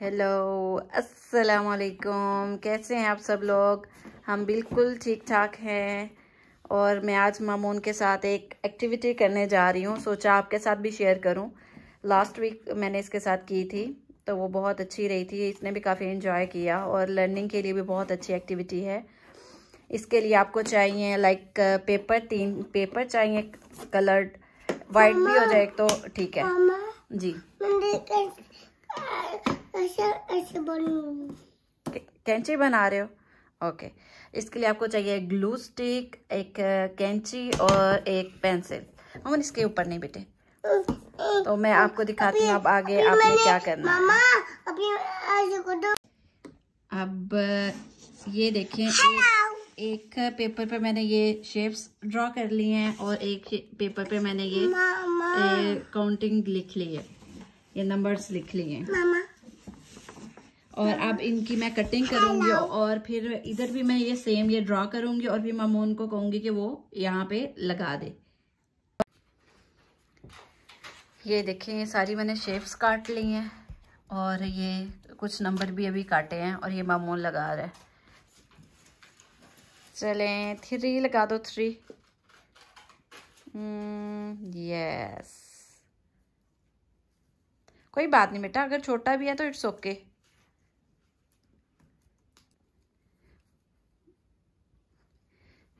Hello अस्सलाम वालेकुम कैसे हैं आप सब लोग? हम बिल्कुल ठीक ठाक हैं और मैं आज मामून के साथ एक एक्टिविटी करने जा रही हूँ। सोचा आपके साथ भी शेयर करूँ। लास्ट वीक मैंने इसके साथ की थी तो वो बहुत अच्छी रही थी। इसने भी काफ़ी इन्जॉय किया और लर्निंग के लिए भी बहुत अच्छी एक्टिविटी है। इसके लिए आपको चाहिए लाइक पेपर तीन पेपर चाहिए कलर्ड वाइट भी हो जाए तो ठीक है। जी। कैंची बना रहे हो? ओके। इसके लिए आपको चाहिए ग्लू स्टिक एक कैंची और एक पेंसिल। हम इसके ऊपर नहीं बेटे। तो मैं आपको दिखाती हूँ अब आगे आपने क्या करना है। अब ये देखें एक, एक पेपर पे मैंने ये शेप्स ड्रॉ कर लिए हैं और एक पेपर पे मैंने ये काउंटिंग लिख ली है ये नंबर्स लिख लिए हैं। और अब इनकी मैं कटिंग करूँगी और फिर इधर भी मैं ये सेम ये ड्रॉ करूँगी और फिर मामून को कहूँगी कि वो यहाँ पे लगा दे। ये देखें ये सारी मैंने शेप्स काट ली हैं और ये कुछ नंबर भी अभी काटे हैं और ये मामून लगा रहा है। चलें थ्री लगा दो थ्री यस hmm, कोई बात नहीं बेटा अगर छोटा भी है तो इट्स ओके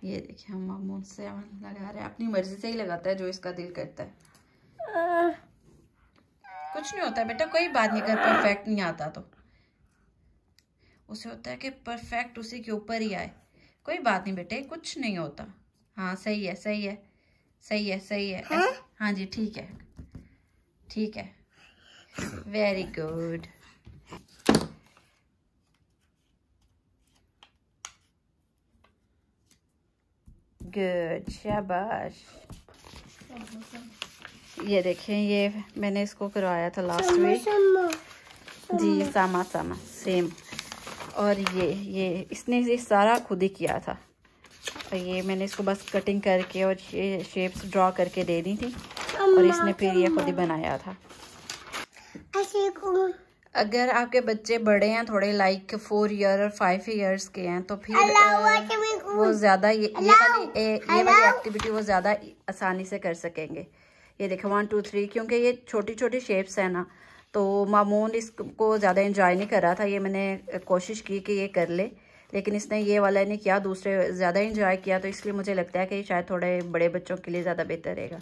ये देखिए हम मामून से लगा रहे हैं। अपनी मर्ज़ी से ही लगाता है जो इसका दिल करता है। कुछ नहीं होता बेटा कोई बात नहीं कर परफेक्ट नहीं आता तो। उसे होता है कि परफेक्ट उसी के ऊपर ही आए। कोई बात नहीं बेटे कुछ नहीं होता। हाँ सही है सही है सही है सही है। हाँ, हाँ जी ठीक है ठीक है। वेरी गुड गुड शाबाश ये देखें ये मैंने इसको करवाया था लास्ट वीक जी सामा सामा सेम और ये ये इसने ये सारा खुद ही किया था। और ये मैंने इसको बस कटिंग करके और ये शेप्स ड्रॉ करके दे दी थी। और इसने फिर ये खुद ही बनाया था। अगर आपके बच्चे बड़े हैं थोड़े लाइक फोर ईयर और फाइव ईयर्स के हैं तो फिर वो ज़्यादा ये ये वाली ये वाली एक्टिविटी वो ज़्यादा आसानी से कर सकेंगे। ये देखें वन टू थ्री क्योंकि ये छोटी छोटी शेप्स हैं ना तो मामून इसको ज़्यादा इंजॉय नहीं कर रहा था ये मैंने कोशिश की कि ये कर ले लेकिन इसने ये वाला नहीं किया दूसरे ज़्यादा इंजॉय किया तो इसलिए मुझे लगता है कि शायद थोड़े बड़े बच्चों के लिए ज़्यादा बेहतर रहेगा।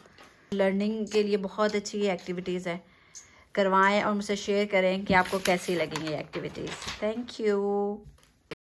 लर्निंग के लिए बहुत अच्छी एक्टिविटीज़ है। करवाएँ और मुझसे शेयर करें कि आपको कैसी लगेंगी एक्टिविटीज़ थैंक यू